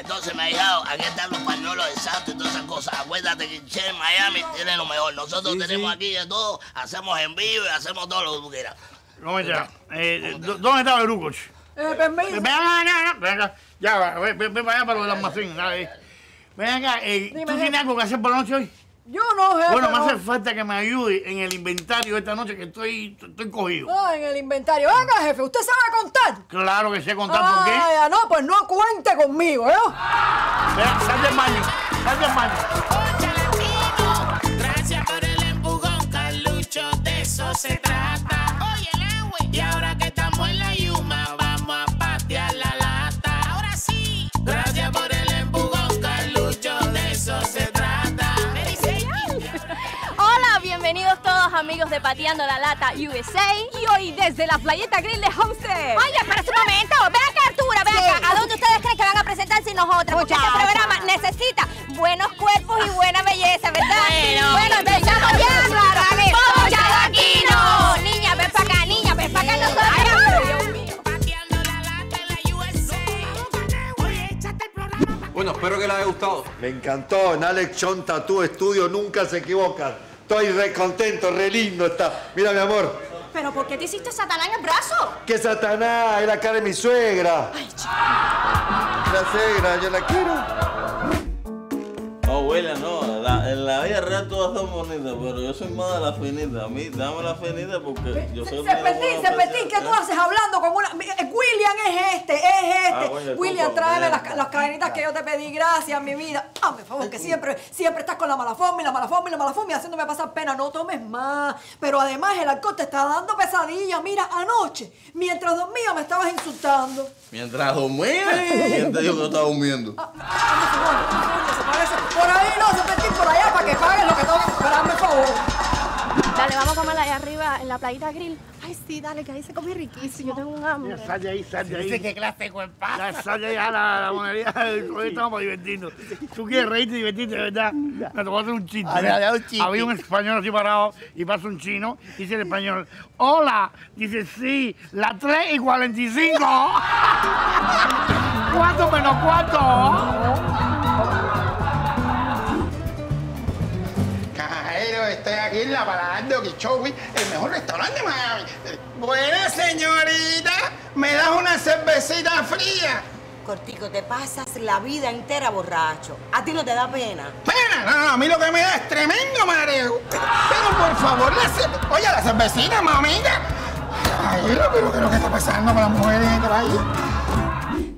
Entonces, me dijo, aquí están los pañuelos de santo y todas esas cosas. Acuérdate que Che Miami tiene lo mejor. Nosotros tenemos aquí de todo, hacemos en vivo y hacemos todo lo que tú quieras. ¿Cómo está? Eh, ¿Dónde está Beruco? Eh, permiso. Ven acá, ven acá. Ya va, ven, ven, ven para allá para del almacén. Ven acá, eh, ¿tú tienes algo que hacer por la noche hoy? Yo no, jefe. Bueno, me hace falta que me ayude en el inventario esta noche que estoy, estoy cogido. Ah, en el inventario. Venga, jefe, ¿usted sabe contar? Claro que sé contar por qué. Ah, ya no, pues no cuente conmigo, ¿eh? Sal del baño, sal del baño. Gracias por el empujón, Carlucho, de eso se trata. Amigos de Pateando la Lata USA. Y hoy desde la playeta grill de Homestead. Oye, para un momento, ven acá Artura, ven acá. ¿A dónde ustedes creen que van a presentar sin nosotros? Porque este programa necesita buenos cuerpos y buena belleza, ¿verdad? Bueno. bueno empezamos ya. Claro. Dale. Niña, ven para acá, niña, ven para acá nosotros. Bueno, espero que les haya gustado. Me encantó, en Alex Chon Tattoo Estudio nunca se equivocan. Estoy re contento, re lindo está. Mira, mi amor, ¿Pero por qué te hiciste satanás en el brazo? que Satanás es la cara de mi suegra. La suegra, yo la quiero. No, William, no. la- en la vida real todas son bonitas, pero yo soy más de la finita. A mí, dame la finita porque yo soy Serpentín, Serpentín, ¿qué tú haces hablando con una... Eh, William es este, es este. Ah, bueno, William, tráeme las, las cadenitas que yo te pedí. Gracias, mi vida. Hazme por favor, que siempre, siempre estás con la mala forma y la mala forma y la mala forma y haciéndome pasar pena. No tomes más. Pero además el alcohol te está dando pesadilla. Mira, anoche, mientras dormía, me estabas insultando. Mientras dormía, ¿quién te dijo que estaba durmiendo? Ah, Por ahí no, Serpentín, por allá, para que pagues lo que tengo que pagar, hazme el favor. Dale, vamos a comer allá arriba en la playita grill. Ay, sí, dale, que ahí se come riquísimo. Yo tengo un hambre. Ya, sal de ahí, sal de ahí. qué clase de cuerpazo. Ya, sal de ahí a la, la monería. Hoy estamos para divertirnos. Tú quieres reírte y divertirte, ¿verdad? Me te a hacer un chiste. A ver, a ver, un chiste. Había un español así parado y pasa un chino. Dice el español, hola. Dice, sí, las 3 y 45. ¿Cuánto menos cuánto? La parada de Okeechobee, el mejor restaurante de Miami. Buena señorita, ¿me das una cervecita fría? Cortico, te pasas la vida entera borracho. ¿A ti no te da pena? Pena, no, no, a mí lo que me da es tremendo mareo. Pero, por favor, la Oye, la cervecita, mamita. Ay, pero ¿qué es lo que está pasando con las mujeres país?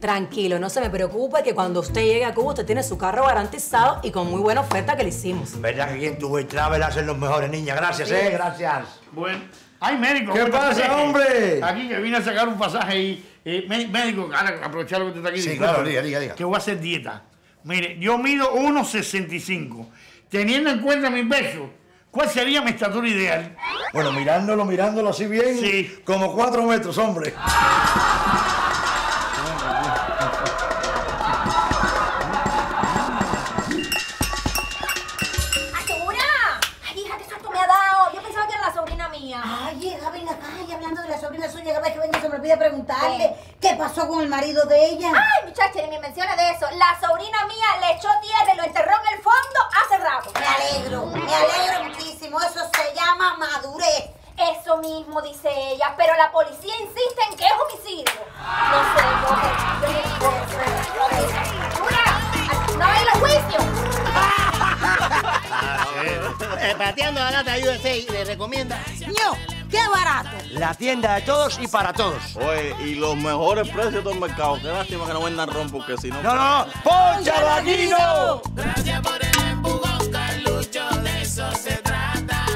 Tranquilo, no se me preocupe que cuando usted llegue a Cuba usted tiene su carro garantizado y con muy buena oferta que le hicimos. ¿Verdad que aquí en tu Way Travel hacen los mejores, niña? Gracias, Sí. eh, gracias. Bueno. Ay, médico. ¿Qué pasa, hombre? Aquí que vine a sacar un pasaje y... eh, mé- médico, ahora aprovechar lo que tú estás aquí. Sí, claro, diga, diga, diga. Que voy a hacer dieta. Mire, yo mido 1,65. Teniendo en cuenta mis besos, ¿cuál sería mi estatura ideal? Bueno, mirándolo, mirándolo así bien. Sí. Como cuatro metros, hombre. Suya, cada vez que venga se me olvida preguntarle qué pasó con el marido de ella. Ay, muchacha, ni me menciones de eso. La sobrina mía le echó tierra y lo enterró en el fondo hace rato. Me alegro, me alegro muchísimo. Eso se llama madurez. Eso mismo dice ella, pero la policía insiste en que es homicidio. No sé, yo Artura, no hay los juicios. Eh, pateando la lata USA le recomienda. ¡No! ¡Qué barato! La tienda de todos y para todos. Oye, y los mejores precios de todo el mercado. Qué lástima que no vendan ron porque si no... No, no, no. ¡Poncha Vaquino! Gracias por el empujón, Carlucho, de eso se trata.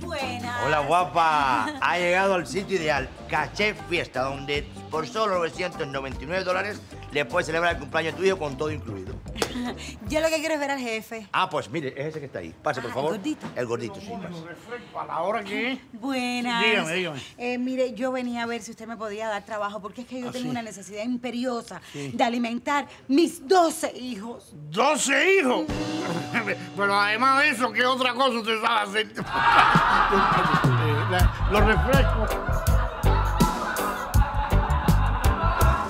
Buena. Hola, guapa. Ha llegado al sitio ideal, Caché Fiesta, donde por solo 999 dólares le puedes celebrar el cumpleaños tuyo con todo incluido. Yo lo que quiero es ver al jefe. Ah, pues mire, es ese que está ahí. Pase, por Ah, favor. ¿el gordito? El gordito, sí, pase. Refresco a la hora que es. Buenas. Dígame, dígame. Eh, mire, yo venía a ver si usted me podía dar trabajo, porque es que yo Ah, tengo sí. una necesidad imperiosa Sí. de alimentar mis 12 hijos. ¡12 hijos! Pero además de eso, ¿qué otra cosa usted sabe hacer? Eh, Los refrescos.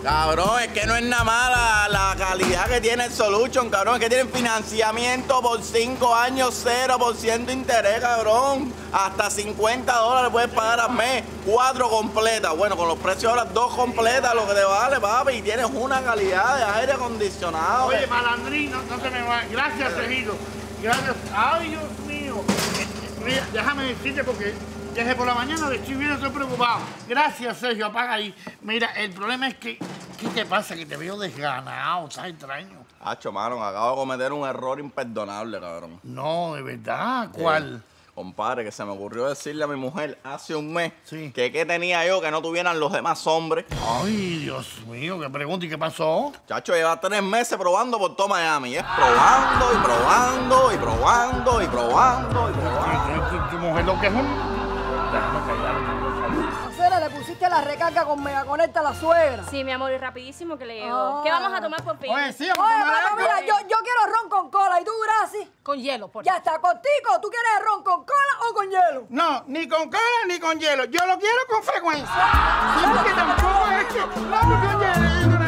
Cabrón, es que no es nada mala la calidad que tiene el Solution, cabrón. Es que tienen financiamiento por 5 años, 0% interés, cabrón. Hasta 50 dólares puedes pagar al mes. Cuatro completas. Bueno, con los precios ahora, dos completas, lo que te vale, papi. Y tienes una calidad de aire acondicionado. Oye, malandrín, no, no se me va. Gracias, Sergito. Gracias. Ay, Dios mío. Mira, déjame decirte porque desde por la mañana le estoy viendo, estoy preocupado. Gracias, Sergio, apaga ahí. Mira, el problema es que, ¿qué te pasa? Que te veo desganado, estás extraño. Hacho, mano, acabo de cometer un error imperdonable, cabrón. No, de verdad, ¿cuál? Eh, compadre, que se me ocurrió decirle a mi mujer hace un mes que qué tenía yo que no tuvieran los demás hombres. Ay, Dios mío, qué pregunta, ¿y qué pasó? Chacho, lleva tres meses probando por todo Miami. Es probando y probando y probando y probando y probando. Tu, tu mujer lo que es un... Acera, le pusiste la recarga con Megaconecta a la suegra. Sí, mi amor, y rapidísimo que le llegó. ¿Qué vamos a tomar por fin? Oye, papá, mira, yo, yo quiero ron con cola. ¿Y tú, Graci? Con hielo, por Ya está, contigo. ¿Tú quieres ron con cola o con hielo? No, ni con cola ni con hielo. Yo lo quiero con frecuencia. Sí, porque tampoco es que. Vamos con hielo.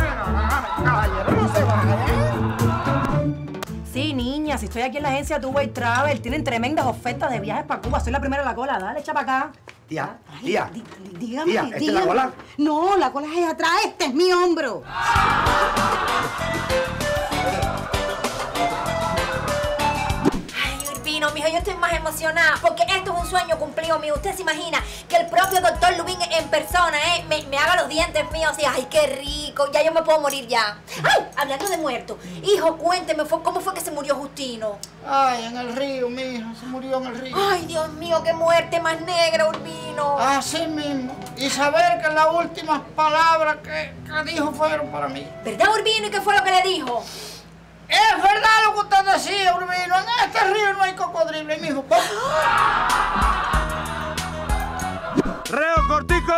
Niña, si estoy aquí en la agencia Two Way Travel, tienen tremendas ofertas de viajes para Cuba. Soy la primera en la cola. Dale, echa para acá. Tía, tía. Dígame, Tía, ¿esta es la cola? No, la cola es allá atrás. Este es mi hombro. Ay, Urbino, mijo, yo estoy más emocionada porque esto es un sueño cumplido, mijo. Usted se imagina que el propio doctor Lubin en persona, ¿eh? Me, me haga los dientes míos y, ay, qué rico, ya yo me puedo morir ya. Ay, hablando de muerto, hijo, cuénteme, ¿cómo fue que se murió Justino? Ay, en el río, mijo. Se murió en el río. Ay, Dios mío, qué muerte más negra, Urbino. Así mismo. Y saber que las últimas palabras que, que dijo fueron para mí. ¿Verdad, Urbino? ¿Y qué fue lo que le dijo? Es verdad lo que usted decía, Urbino. En este río no hay cocodrilo. Y mijo, Reo cortico.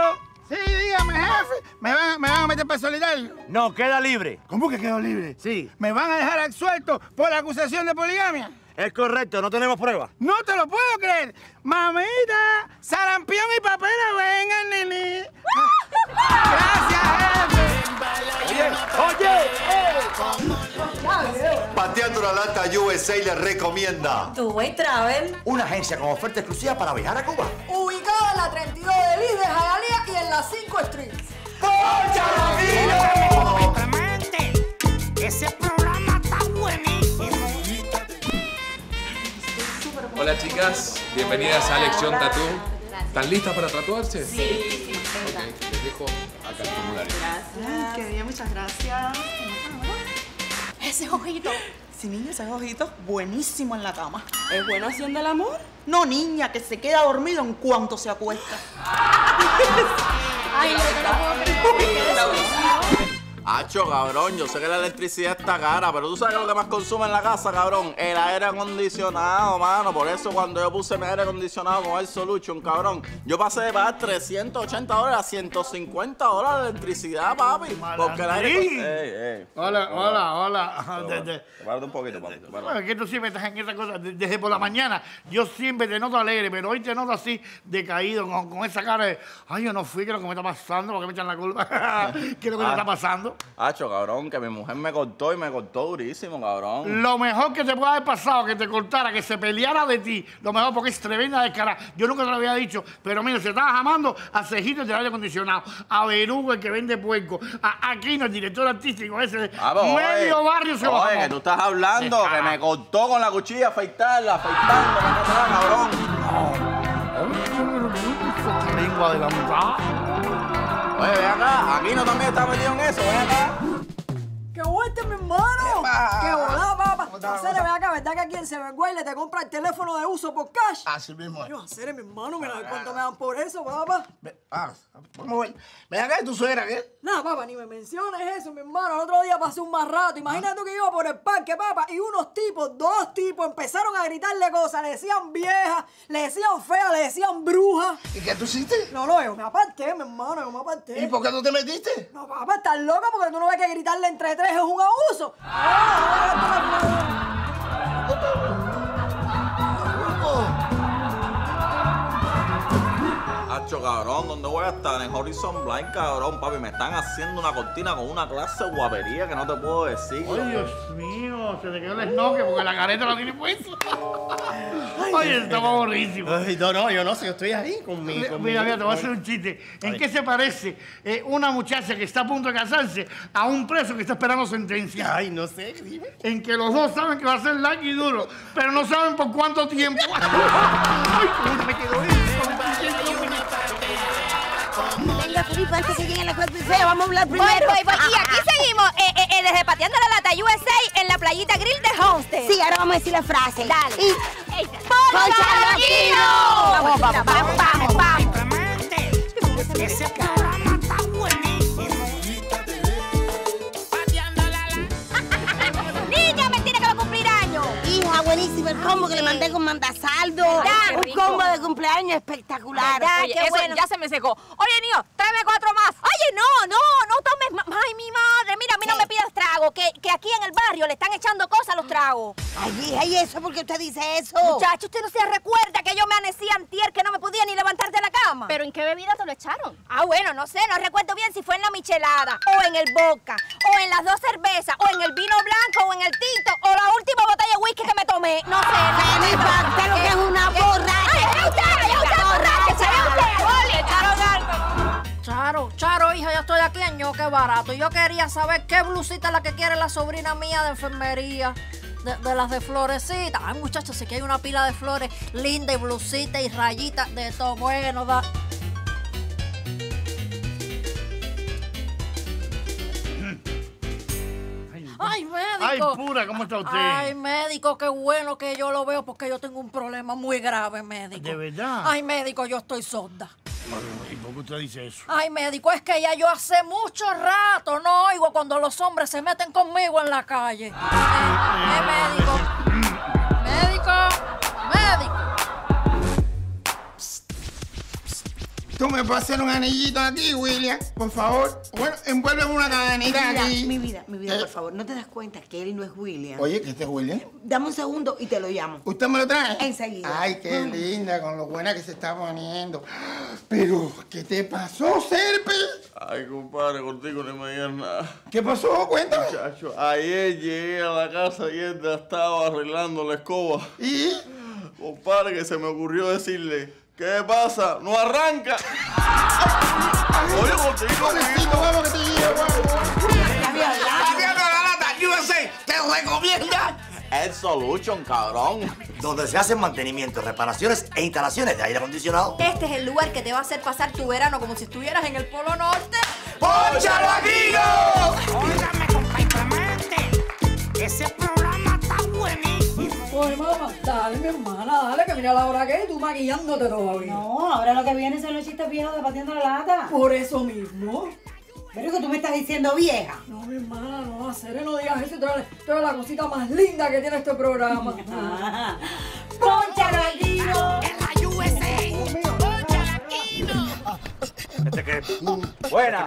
Sí, dígame, jefe. ¿Me van, ¿Me van a meter para solidario? No, queda libre. ¿Cómo que quedó libre? Sí. ¿Me van a dejar absuelto por la acusación de poligamia? Es correcto, no tenemos pruebas. No te lo puedo creer. Mamita, sarampión y papel, vengan, nene. Gracias, USA le recomienda. Way Travel. Una agencia con oferta exclusiva para viajar a Cuba. Ubicada en la 32 de Liz de Jayalía y en la 5 Street. Ese programa está buenísimo. Hola chicas, bienvenidas a Lección Tattoo. ¿Están listas para tatuarse? Sí. Ok, les dejo acá el formulario. Ay, qué bien, muchas gracias. Ese ojito. Sí, niña, ese ojito buenísimo en la cama. ¿Es bueno haciendo el amor? No, niña, que se queda dormido en cuanto se acuesta. Ay, no te lo puedo creer. Hacho, cabrón, yo sé que la electricidad está cara, pero tú sabes que lo que más consume en la casa, cabrón, el aire acondicionado, mano. Por eso cuando yo puse mi aire acondicionado con el Solution, cabrón, yo pasé de pagar 380 dólares a 150 dólares de electricidad, papi. Porque el aire... Malandrín. Ey, ey. Hola, hola, hola. De- de- Párate un poquito, papi. párate. Bueno, es que tú siempre estás en esa cosa. de- Desde por la mañana, yo siempre te noto alegre, pero hoy te noto así, decaído, con, con esa cara de, ay, yo no fui, ¿qué es lo que me está pasando? ¿Por qué me echan la culpa? ¿Qué es lo que te Ah. está pasando? Hacho, cabrón, que mi mujer me cortó y me cortó durísimo, cabrón. Lo mejor que te puede haber pasado, que te cortara, que se peleara de ti, lo mejor porque es tremenda descarada. Yo nunca te lo había dicho, pero mira, se estabas amando a Cejito del aire acondicionado, a Berugo el que vende puerco, a Aquino el director artístico ese, Ah, pues, medio oye, barrio se Oye, bajó. que tú estás hablando, que me cortó con la cuchilla afeitarla, afeitando, cabrón. Lengua adelantada. Oye, ven acá, Aquino también está metido en eso, ven acá. ¡Qué vuelta, mi hermano! ¡Qué volada, papá! Acere, ven acá, ¿verdad que aquí en Severgüey te compra el teléfono de uso por cash? Así mismo es. Yo, Acere, mi hermano, mira cuánto me dan por eso, papá. Ah, vamos a ver. Ven acá, ¿tu suegra qué? Nada, papá, ni me menciones eso, mi hermano. El otro día pasé un más rato. Imagínate tú que iba por el parque, papá, y unos tipos, dos tipos, empezaron a gritarle cosas. Le decían vieja, le decían fea, le decían bruja. ¿Y qué tú hiciste? No, no, yo me aparté, mi hermano, yo me aparté. ¿Y por qué no te metiste? No, papá, estás loca porque tú no ves que gritarle entre tres es un abuso. Hacho, cabrón. ¿Dónde voy a estar? En Horizon Blind, cabrón, papi. Me están haciendo una cortina con una clase de guapería que no te puedo decir. Ay, Dios mío, se te quedó el snoque porque la careta la tiene puesta. Oye, estamos aburridísimos. Ay, no, no, yo no sé, yo estoy ahí con mi... Mira, con mira, mi- mira, te voy a hacer un chiste. ¿En Ay. qué se parece eh, una muchacha que está a punto de casarse a un preso que está esperando sentencia? Ay, no sé, dime. En que los dos saben que va a ser largo y duro, pero no saben por cuánto tiempo. Ay, ¿cómo me quedó Venga, Felipe, antes que lleguen las cuatro y fea, vamos a hablar Voy, primero. voy, voy. Y aquí seguimos, eh, eh, eh, desde Pateando la Lata USA, en la playita grill de Homestead. Sí, ahora vamos a decir la frase. Dale. Y... ¡Poncha Vamos, vamos, vamos, vamos, vamos. Buenísimo el combo que le mandé con mandasaldo. Un combo de cumpleaños espectacular. Oye, qué eso bueno. ya se me secó. Oye, niño, tráeme cuatro más. Oye, no, no, no tomes más. Ay, mi madre, me que, que aquí en el barrio le están echando cosas a los tragos. Ay, hija, ¿y eso? ¿Por qué usted dice eso? Muchacho, usted no se recuerda que yo me anecí antier que no me podía ni levantar de la cama. ¿Pero en qué bebida te lo echaron? Ah, bueno, no sé, no recuerdo bien si fue en la michelada, o en el boca, o en las dos cervezas, o en el vino blanco, o en el tinto, o la última botella de whisky que me tomé. No sé. no. Felipa, usted lo que es una borracha. ¡Ay, es usted! ¡Es usted borracha! ¡Es usted! ¡Oli, echaron algo! Charo, Charo, hija, yo estoy aquí en Ñoque Barato. Yo quería saber qué blusita es la que quiere la sobrina mía de enfermería. De, de las de florecita. Ay, muchachos, sí que hay una pila de flores linda y blusita y rayitas de todo. Bueno, da. Ay, médico. Ay, pura, ¿cómo está usted? Ay, médico, qué bueno que yo lo veo porque yo tengo un problema muy grave, médico. ¿De verdad? Ay, médico, yo estoy sorda. ¿Y por qué usted dice eso? Ay, médico, es que ya yo hace mucho rato no oigo cuando los hombres se meten conmigo en la calle. Eh, eh, médico. Médico. Médico. ¿Tú me puedes hacer un anillito aquí, William? Por favor. Bueno, envuélveme una cadenita Mira, aquí. mi vida, mi vida, Eh. por favor, ¿no te das cuenta que él no es William? Oye, que este es William. Dame un segundo y te lo llamo. ¿Usted me lo trae? Enseguida. Ay, qué Mm. linda, con lo buena que se está poniendo. Pero, ¿qué te pasó, Serpi? Ay, compadre, contigo no me digas nada. ¿Qué pasó? Cuéntame. Muchacho, ayer llegué a la casa y él ya estaba arreglando la escoba. ¿Y? Compadre, que se me ocurrió decirle, ¿qué pasa? ¡No arranca! Oye, contigo, Pobrecito, vamos que te llevo. Pateando la lata USA te recomienda el Solution, cabrón. Donde se hacen mantenimientos, reparaciones e instalaciones de aire acondicionado. Este es el lugar que te va a hacer pasar tu verano como si estuvieras en el Polo Norte. ¡Pónchalo aquí! Óigame, compadre Clemente. Ese programa está buenísimo. Oye, mamá, dale, mi hermana, dale, que mira la hora que hay, tú maquillándote todavía. No, ahora lo que viene son los chistes viejos de Pateando la Lata. Por eso mismo. Pero que tú me estás diciendo vieja. No, mi hermana, no, hacer no digas eso, tú eres, tú eres la cosita más linda que tiene este programa. ¡Pónchalo aquí! En la USA. Aquí, Este que Buena.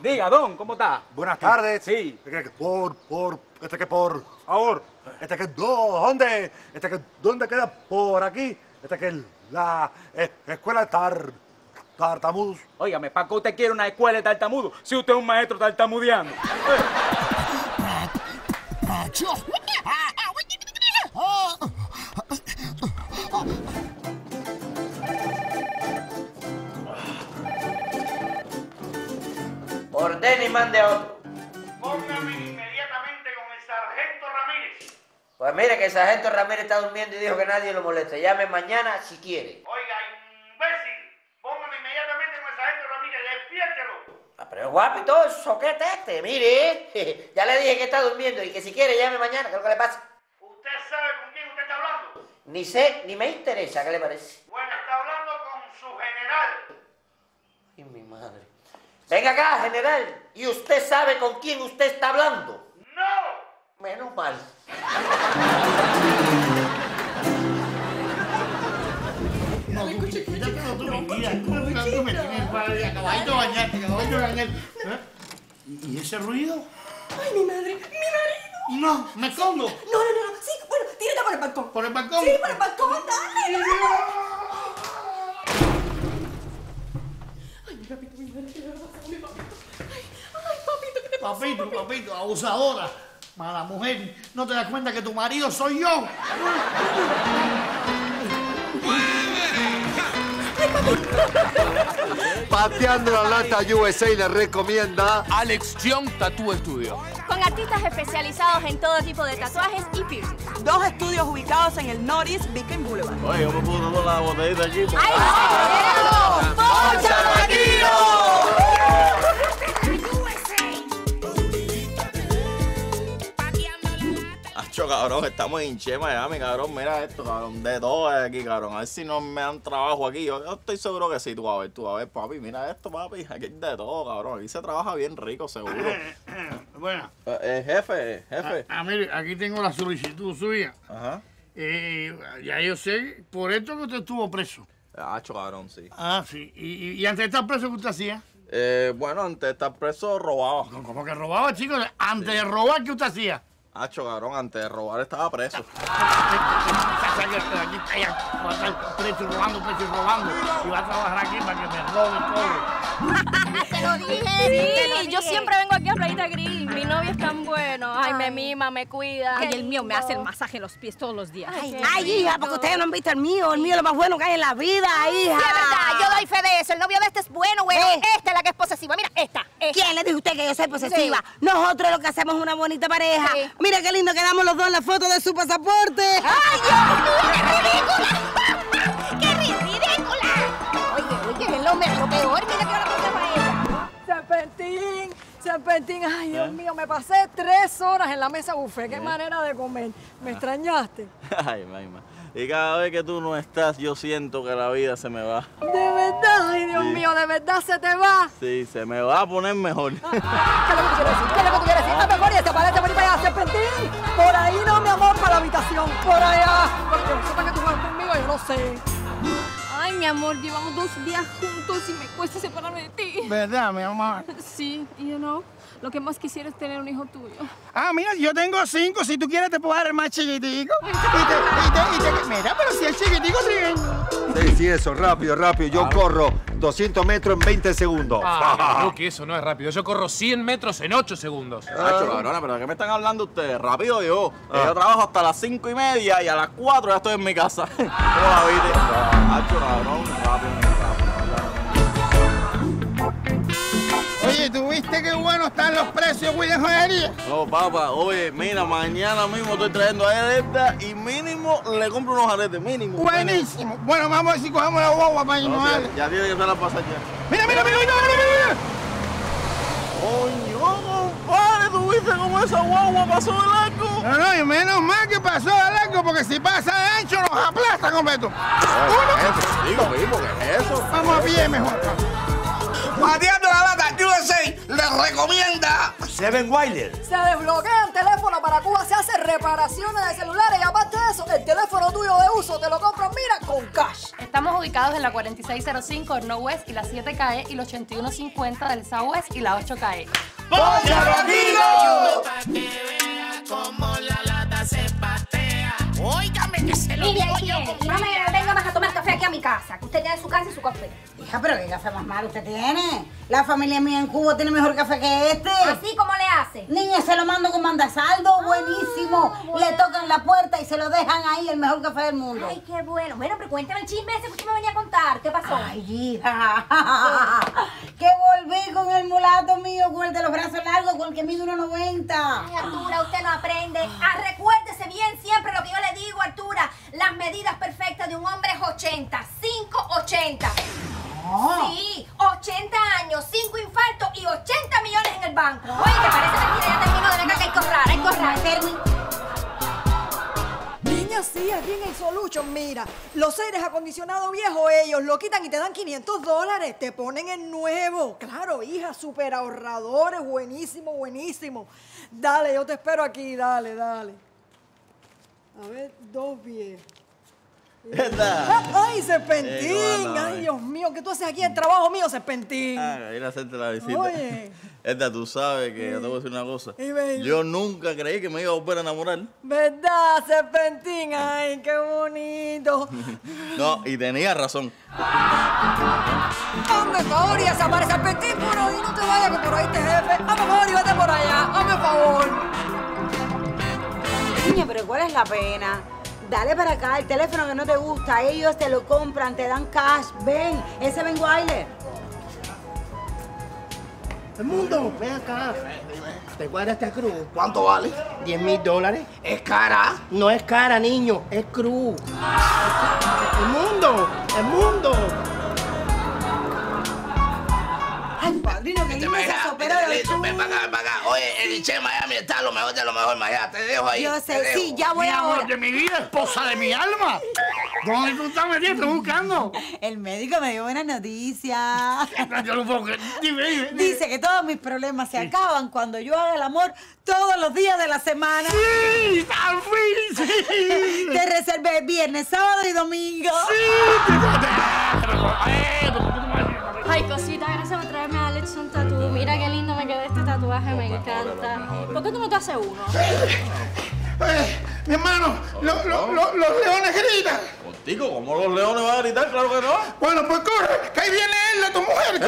Diga, Don, ¿cómo está? Buenas tardes. Sí. Este que por, por, este que por favor. Este que do- ¿dónde? Este que dónde queda por aquí. Este que la eh, escuela tar, tartamudos. Óigame, ¿para qué usted quiere una escuela de tartamudo si usted es un maestro tartamudeando? Ordene y mande a otro. Póngame inmediatamente con el sargento Ramírez. Pues mire que el sargento Ramírez está durmiendo y dijo que nadie lo moleste. Llame mañana si quiere. Oiga, imbécil, póngame inmediatamente con el sargento Ramírez, despiértelo. Ah, pero es guapo y todo, es soquete este, mire. ya le dije que está durmiendo y que si quiere llame mañana, ¿qué es lo que le pasa? ¿Usted sabe con quién usted está hablando? Ni sé, ni me interesa, ¿qué le parece? Bueno, está hablando con su general. Ay, mi madre. Venga acá, general. ¿Y usted sabe con quién usted está hablando? ¡No! Menos mal. No, tú, quítatelo tú, mi vida. ¿Cómo tú me tienes padre? Acabadito de bañarte, acabadito de bañarte. ¿Eh? ¿Y ese ruido? Ay, mi madre, mi marido. No, me escondo. No, no, no, no, sí, bueno, tírate por el balcón. ¿Por el balcón? Sí, por el balcón, dale. Papito, papito, abusadora, mala mujer, ¿no te das cuenta que tu marido soy yo? Pateando la lata USA le recomienda Alex Young Tattoo Studio. Con artistas especializados en todo tipo de tatuajes y piercings. Dos estudios ubicados en el Norris Beacon Boulevard. Oye, yo me puedo tomar la botellita aquí. Cabrón, estamos en Che, Miami, cabrón. Mira esto, cabrón. De todo aquí, cabrón. A ver si no me dan trabajo aquí. Yo, yo estoy seguro que sí, tú a ver, tú a ver, papi. Mira esto, papi. Aquí hay de todo, cabrón. Aquí se trabaja bien rico, seguro. Bueno, Eh, eh, jefe, jefe. ah, mire, aquí tengo la solicitud suya. Ajá. Eh, ya yo sé, por esto que usted estuvo preso. Acho, cabrón, sí. Ah, sí. Y, y, y antes de estar preso, ¿qué usted hacía? Eh, bueno, antes de estar preso, robaba. ¿Cómo que robaba, chicos? Antes de robar, ¿qué usted hacía? Acho, cabrón, antes de robar estaba preso. Aquí preso robando, preso robando. Y va a trabajar aquí para que me robe todo. Dije, sí. Yo siempre vengo aquí a Playita Grill. Mi novio es tan bueno. Ay, me mima, me cuida. Ay, el mío me hace el masaje en los pies todos los días. Ay, ay, hija, porque ustedes no han visto el mío. El mío es lo más bueno que hay en la vida, hija. Sí, es verdad, yo doy fe de eso. El novio de este es bueno, güey. Eh. Esta es la que es posesiva. Mira, esta. esta. ¿Quién le dijo usted que yo soy posesiva? Sí. Nosotros lo que hacemos es una bonita pareja. Sí. Mira qué lindo quedamos los dos en la foto de su pasaporte. ¡Ay, Dios mío, qué ridícula! ¡Qué ridícula! Oye, oye, es lo, lo peor. Mira Serpentín, ay Dios mío, me pasé tres horas en la mesa buffet, qué manera de comer. ¿Me extrañaste? Ay, Maima. Y cada vez que tú no estás, yo siento que la vida se me va. De verdad, ay Dios Sí. mío, de verdad se te va. Sí, se me va a poner mejor. ¿Qué es lo que tú quieres decir? ¿Qué es lo que tú quieres decir? Parece por para allá, serpentín. Por ahí no, mi amor, para la habitación, por allá. Porque sepa que tú juegas conmigo, yo no sé. Mi amor, llevamos dos días juntos y me cuesta separarme de ti. ¿Verdad, mi amor? Sí, y you know, lo que más quisiera es tener un hijo tuyo. Ah, mira, yo tengo cinco. Si tú quieres, te puedo dar el más chiquitico. Y te, y te, y te- mira, pero si es chiquitico, sí. Sí, sí, eso, rápido, rápido. Yo corro 200 metros en 20 segundos. Ah, Rookie, eso no es rápido. Yo corro 100 metros en 8 segundos. Acho, cabrona, pero ¿de qué me están hablando ustedes? Rápido yo. Que Yo trabajo hasta las 5 y media y a las 4 ya estoy en mi casa. ¿Cómo la viste? Cabrón, viste qué bueno están los precios, William Joyería? No, papá, oye, mira, mañana mismo estoy trayendo a él esta y mínimo le compro unos aretes, mínimo. Buenísimo. Bueno, vamos a ver si cogemos la guagua para irnos, ya, tiene que estar la pasar ya. Mira, mira, mira, mira, mira, Coño, compadre, ¿tú viste cómo esa guagua pasó de largo? mira. No, no, y menos mal que pasó de largo, porque si pasa de ancho nos aplasta completo. Digo, mismo, ¿qué es eso? Vamos a pie mejor. Pateando la recomienda. Seven Wilder. Se desbloquea el teléfono para Cuba, se hace reparaciones de celulares y aparte de eso, el teléfono tuyo de uso te lo compras, mira, con cash. Estamos ubicados en la 4605 del Northwest y la 7KE y la 8150 del Southwest y la 8KE. ¡Pónchalo aquí, cómo la lata se patea. Óigame que se lo Niña, digo ¿y yo. me venga más a tomar café aquí a mi casa, que usted tiene su casa y su café. Hija, pero qué café más malo usted tiene. La familia mía en Cuba tiene mejor café que este. ¿Así como le hace? Niña, se lo mando con mandasaldo, buenísimo. Le tocan la puerta y se lo dejan ahí, el mejor café del mundo. Ay, qué bueno. Bueno, pero cuéntame el chisme ese que usted me venía a contar. ¿Qué pasó? Ay, hija. que volví con el mulato mío, con el de los brazos largos, con el que mide 1,90. Ay, Artura, usted no aprende. Ah, recuérdese bien siempre lo que yo le digo, Artura. Las medidas perfectas de un hombre es 80. 5,80. Sí, 80 años, 5 infartos y 80 millones en el banco. Oye, ¿te parece mentira? Ya termino de ver que hay que correr, hay que correr. Niña, sí, aquí en el Solution, mira, los aires acondicionados viejos, ellos lo quitan y te dan 500 dólares, te ponen el nuevo. Claro, hija, súper ahorradores, buenísimo, buenísimo. Dale, yo te espero aquí, dale, dale. A ver, dos viejos. ¿Verdad? Ah, ¡Ay, Eh, Serpentín! ¿cómo anda, ¡Ay, mami? Dios mío! ¿Qué tú haces aquí? El trabajo mío, Serpentín. Ah, ir a hacerte la visita. Oye. Edda, tú sabes que yo te voy a decir una cosa. Yo nunca creí que me iba a volver a enamorar. ¿Verdad, Serpentín? ¡Ay, qué bonito! No, y tenía razón. Hazme favor y desaparece el pentífero y no te vayas que por ahí te jefe. Hazme favor y vete por allá. Hazme favor. Niña, pero ¿cuál es la pena? Dale para acá el teléfono que no te gusta. Ellos te lo compran, te dan cash. Ven, ese Ben Wilder. El mundo, ven acá. ¿Te cuadra esta cruz? ¿Cuánto vale? 10 mil dólares. ¿Es cara? No es cara, niño, es cruz. El mundo, el mundo. Ay, padrino, que yo me sopera de Miguelito, ven para acá, ven para acá. Oye, el Liche Miami está lo mejor de lo mejor, Maya. Te dejo ahí. Yo sé, sí, ya voy Mi amor ahora. de mi vida, esposa de mi alma. ¿Dónde tú estás metida? Estoy buscando. El médico me dio buenas noticias. Yo no puedo creer. Dime, dime, dime. Dice que todos mis problemas se acaban cuando yo haga el amor todos los días de la semana. ¡Sí! ¡Al fin! ¡Sí! Te reservé viernes, sábado y domingo. Ay, cosita, me encanta. ¿Por qué tú no te haces uno? Eh, mi hermano, lo- lo- lo- los leones gritan. Contigo, ¿cómo los leones van a gritar? Claro que no. Bueno, pues corre, que ahí viene él, la tu mujer.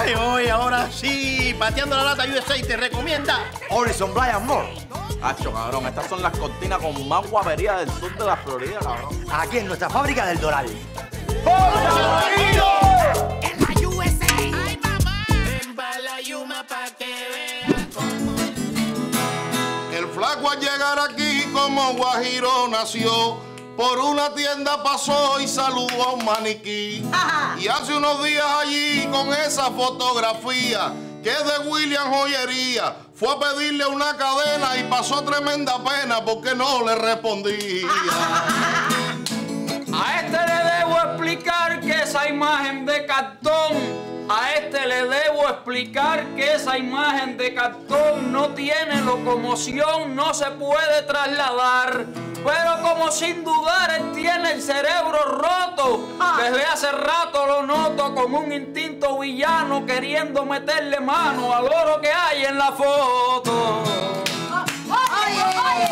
Ay, oye, ahora sí, pateando la lata USA te recomienda. Horizon Brian Moore. Hacho, cabrón, estas son las cortinas con más guapería del sur de la Florida, cabrón. Aquí en nuestra fábrica del Doral. En la USA. Ay, mamá. La Yuma pa' que veas cómo El flaco al llegar aquí como Guajiro nació. Por una tienda pasó y saludó a un maniquí. Y hace unos días allí con esa fotografía que es de William Joyería. Fue a pedirle una cadena y pasó tremenda pena porque no le respondía. A este le debo explicar que esa imagen de explicar que esa imagen de cartón no tiene locomoción, no se puede trasladar. Pero como sin dudar él tiene el cerebro roto, desde hace rato lo noto como un instinto villano queriendo meterle mano al oro que hay en la foto. Oye, oye,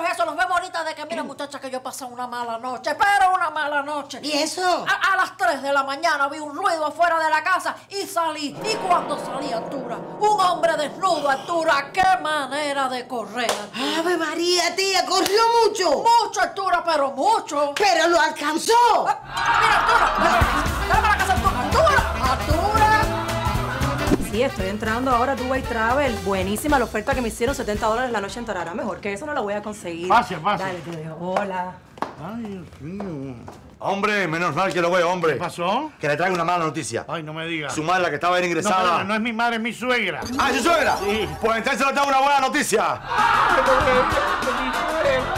muchachos, eso, nos vemos ahorita de que, mira, muchachas, que yo pasé una mala noche, pero una mala noche. ¿Y eso? A, a las 3 de la mañana vi un ruido afuera de la casa y salí. Y cuando salí, Artura, un hombre desnudo, Artura, qué manera de correr. Artura. Ave María, tía, corrió mucho. Mucho, Artura, pero mucho. Pero lo alcanzó. Mira, Artura, para la casa. Sí, estoy entrando ahora a Dubai Travel. Buenísima la oferta que me hicieron, 70 dólares la noche en Tarara. Mejor que eso no la voy a conseguir. Pase, pase. Dale, te dejo. Hola. Ay, Dios mío. Hombre, menos mal que lo veo, hombre. ¿Qué pasó? Que le traigo una mala noticia. Ay, no me digas. Su madre, la que estaba bien No, ingresada. perdona, no es mi madre, es mi suegra. ¡Ah, su suegra! Sí. Pues entonces le tengo una buena noticia. Este,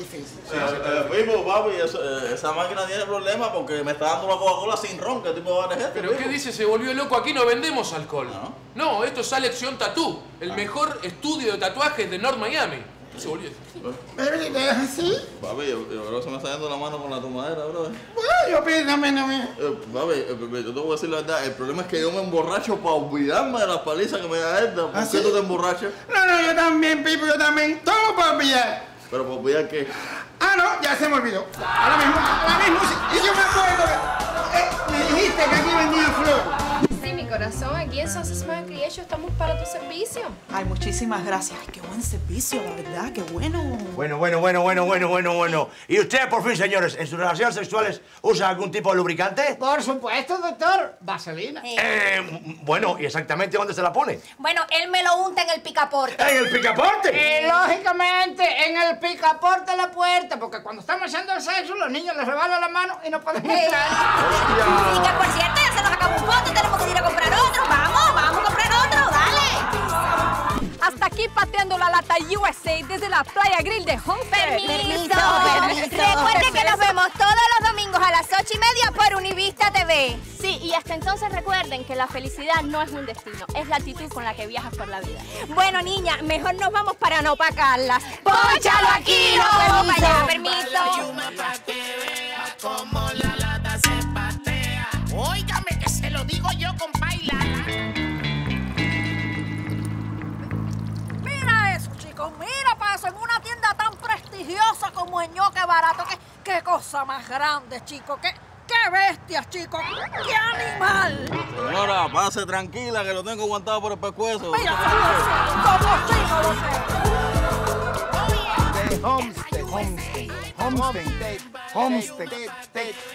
difícil. Eh, eh, Pipo, papi, eso- eh, esa máquina tiene problemas porque me está dando una Coca-Cola sin ron. ¿Qué tipo de bar es este? ¿Pero qué dice? Se volvió loco. Aquí no vendemos alcohol. No, esto es Alexion Tattoo, el mejor estudio de tatuajes de North Miami. Se volvió. ¿Es así? Papi, yo, yo creo que se me está yendo la mano con la tomadera, bro. Bueno, yo pienso, no me... papi, eh, eh, yo te voy a decir la verdad. El problema es que yo me emborracho para olvidarme de las palizas que me da esta. ¿Por ¿Ah, qué sí? tú te emborrachas? No, no, yo también, Pipo, yo también. Todo para olvidar. Pero por olvidar qué. Ah, no, ya se me olvidó. Ahora mismo, ahora mismo, y yo me acuerdo que eh, me dijiste que aquí vendían flores. Corazón, aquí en Sunset Smile Creation estamos para tu servicio. Ay, muchísimas gracias. Ay, qué buen servicio, la verdad, qué bueno. Bueno, bueno, bueno, bueno, bueno, bueno, bueno. ¿Y ustedes, por fin, señores, en sus relaciones sexuales usan algún tipo de lubricante? Por supuesto, doctor. Vaselina. Eh, bueno, ¿y exactamente dónde se la pone? Bueno, él me lo unta en el picaporte. ¿En el picaporte? Y lógicamente en el picaporte de la puerta, porque cuando estamos haciendo el sexo, los niños les rebalan la mano y no pueden Eh, entrar. Y que por cierto, ya se nos acabó un tenemos que ir a comprar otro. Vamos, vamos a comprar otro, dale. Hasta aquí pateando la lata USA desde la playa grill de Homestead. Permiso, permiso. Recuerden que nos vemos todos los domingos a las 8 ocho y media por Univista TV. Sí, y hasta entonces recuerden que la felicidad no es un destino, es la actitud con la que viajas por la vida. Bueno, niña, mejor nos vamos para no opacarlas. ¡Pónchalo aquí! Nos vemos para allá, permiso. Chicos, mira para eso, en una tienda tan prestigiosa como Ñoque Barato. ¿Qué, qué cosa más grande, chicos, qué, qué bestias, chicos, qué animal. Señora, pase tranquila que lo tengo aguantado por el pescuezo. Mira, como sí, no lo sé. De Homestead, Homestead, Homestead, Homestead.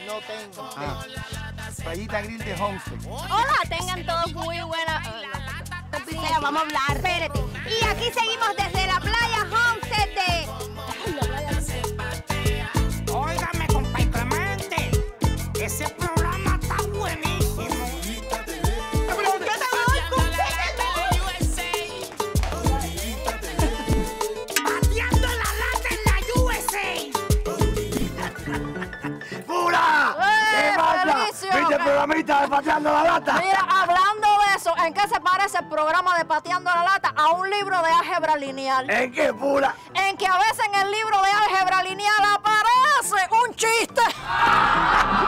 No tengo. Ah, Rayita grill de Homestead. Hola, tengan todos muy buena... Sí, vamos a hablar. Espérate. Y aquí seguimos desde la playa Homestead de... Óigame, compa y Clemente. Ese programa está buenísimo. ¿Pero qué Pateando la lata en la USA. ¡Pura! ¿Qué ¡Eh! ¿Viste el programita de Pateando la Lata? Mira, hablando de eso, ¿en qué se parece programa de Pateando la Lata a un libro de álgebra lineal. ¿En qué pura? En que a veces en el libro de álgebra lineal aparece un chiste. Ah,